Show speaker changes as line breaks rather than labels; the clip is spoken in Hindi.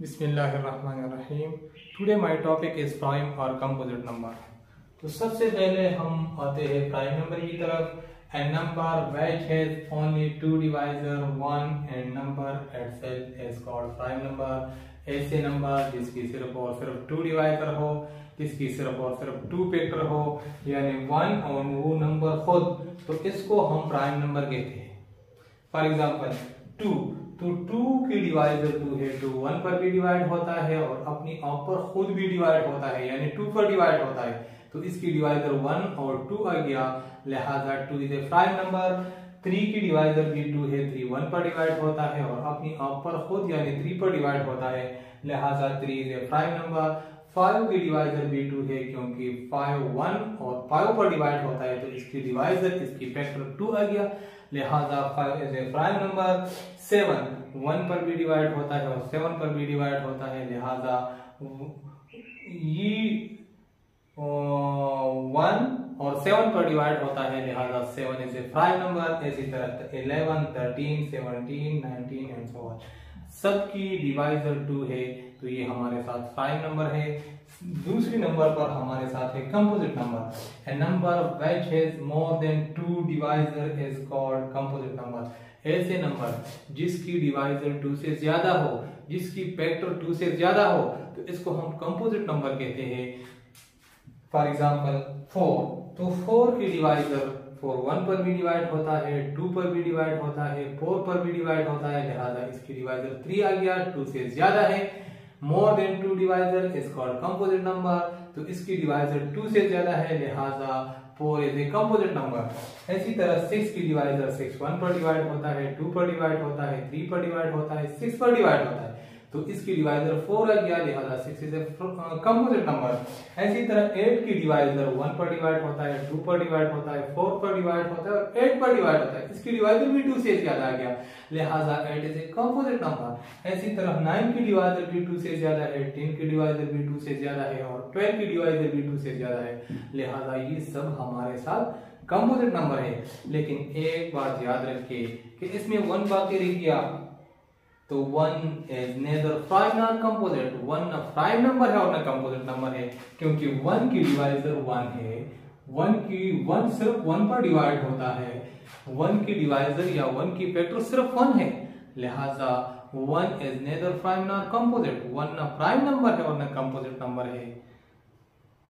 बिस्मिल्लाहिर्रहमानिर्रहीम। Today my topic is prime और कंपोजिट नंबर तो सबसे पहले हम आते हैं प्राइम नंबर की तरफ़। And number which has only two divisor, one and number itself is called prime number ऐसे नंबर जिसकी सिर्फ़ और सिर्फ़ टू डिवाइजर हो, जिसकी सिर्फ़ और सिर्फ़ टू फैक्टर हो, यानी वन और वो नंबर खुद। तो इसको हम प्राइम नंबर कहते हैं। फॉर एग्ज़ाम्पल टू तो टू की डिवाइजर टू है टू वन पर भी डिवाइड होता है और अपनी आप पर खुद भी डिवाइड होता है, यानी टू पर डिवाइड होता है। तो इसकी डिवाइजर वन और टू आ गया। लिहाजा two is a prime number three की डिवाइजर भी टू है थ्री वन पर डिवाइड होता है और अपनी आप पर खुद, यानी थ्री पर डिवाइड होता है। लिहाजा three is a prime number five की डिवाइजर भी टू है क्योंकि फाइव वन और फाइव पर डिवाइड होता है तो इसकी डिवाइजर इसकी फैक्टर टू आ गया। लिहाजा five is a prime number seven one पर भी डिवाइड होता है और सेवन पर भी डिवाइड होता है। लिहाजा ये वन और सेवन पर डिवाइड होता है। लिहाजा seven is a prime number इसी तरह eleven thirteen seventeen nineteen and so on सबकी डिवाइजर टू है तो ये हमारे साथ प्राइम नंबर है। दूसरी नंबर पर हमारे साथ है composite number a number which has more than two divisor is called composite number ऐसे नंबर जिसकी डिवाइजर टू से ज़्यादा हो, जिसकी फैक्टर टू से ज़्यादा हो तो इसको हम कंपोजिट नंबर कहते हैं। फॉर एग्ज़ाम्पल फोर तो फोर की डिवाइजर फोर वन पर भी डिवाइड होता है, टू पर भी डिवाइड होता है, फोर पर भी डिवाइड होता है, लिहाजा इसकी डिवाइजर थ्री आ गया टू से ज़्यादा है। More than two divisor is called composite number तो इसकी डिवाइजर टू से ज़्यादा है, लिहाजा four is a composite number इसी तरह सिक्स की डिवाइजर सिक्स वन पर डिवाइड होता है टू पर डिवाइड होता है थ्री पर डिवाइड होता है सिक्स पर डिवाइड होता है। तो इसकी डिवाइजर फोर आ गया लिहाजा six is a composite number ऐसी तरह एट की डिवाइजर वन पर डिवाइड होता है टू पर डिवाइड होता है फोर पर डिवाइड होता है और एट पर डिवाइड होता है। इसकी डिवाइजर भी टू से ज़्यादा आ गया। लिहाजा eight is a composite number ऐसी तरह नाइन की डिवाइजर भी टू से ज़्यादा है टेन की डिवाइजर भी टू से ज़्यादा है और ट्वेल्व की डिवाइजर भी टू से ज़्यादा है। लिहाजा ये सब हमारे साथ कंपोजिट नंबर है। लेकिन एक बात याद रखिए कि इसमें वन बाकी रह गया। तो one is neither prime nor composite one ना प्राइम नंबर है और ना कंपोजिट नंबर है, क्योंकि वन की डिवाइजर वन है। वन की वन सिर्फ़ वन पर डिवाइड होता है। वन की डिवाइजर या वन की फैक्टर सिर्फ़ वन है। लिहाजा one is neither prime nor composite one ना प्राइम नंबर है और ना कंपोजिट नंबर है।